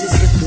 Mississippi.